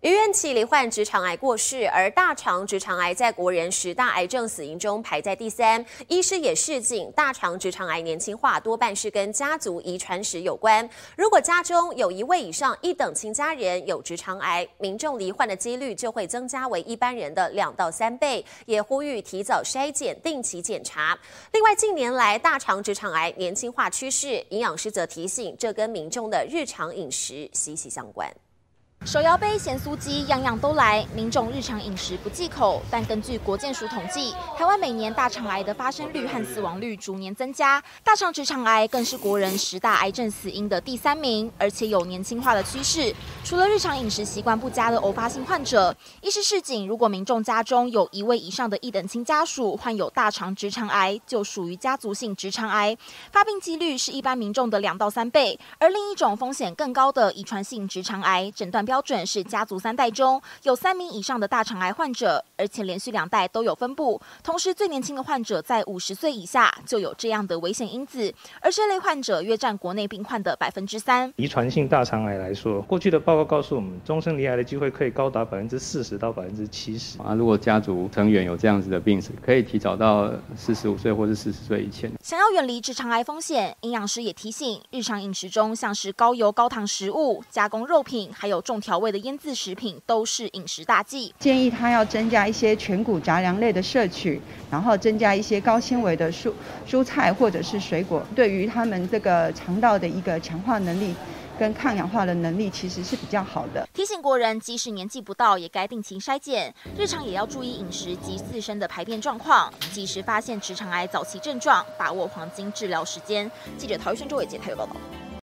于愿起罹患直肠癌过世，而大肠直肠癌在国人十大癌症死因中排在第三。医师也示警，大肠直肠癌年轻化多半是跟家族遗传史有关。如果家中有一位以上一等亲家人有直肠癌，民众罹患的几率就会增加为一般人的两到三倍。也呼吁提早筛检、定期检查。另外，近年来大肠直肠癌年轻化趋势，营养师则提醒，这跟民众的日常饮食息息相关。手摇杯、咸酥鸡，样样都来。民众日常饮食不忌口，但根据国健署统计，台湾每年大肠癌的发生率和死亡率逐年增加，大肠直肠癌更是国人十大癌症死因的第三名，而且有年轻化的趋势。除了日常饮食习惯不佳的偶发性患者，医师示警，如果民众家中有一位以上的一等亲家属患有大肠直肠癌，就属于家族性直肠癌，发病几率是一般民众的两到三倍。而另一种风险更高的遗传性直肠癌，诊断标准是家族三代中有三名以上的大肠癌患者，而且连续两代都有分布。同时，最年轻的患者在五十岁以下就有这样的危险因子，而这类患者约占国内病患的百分之三。遗传性大肠癌来说，过去的报告告诉我们，终身罹癌的机会可以高达百分之四十到百分之七十。啊，如果家族成员有这样子的病史，可以提早到四十五岁或是四十岁以前。想要远离直肠癌风险，营养师也提醒，日常饮食中像是高油高糖食物、加工肉品，还有重调味的。腌制食品都是饮食大忌，建议他要增加一些全谷杂粮类的摄取，然后增加一些高纤维的蔬蔬菜或者是水果，对于他们这个肠道的一个强化能力跟抗氧化的能力其实是比较好的。提醒国人，即使年纪不到，也该定期筛检，日常也要注意饮食及自身的排便状况，及时发现直肠癌早期症状，把握黄金治疗时间。记者陶玉轩、周伟杰台有报道。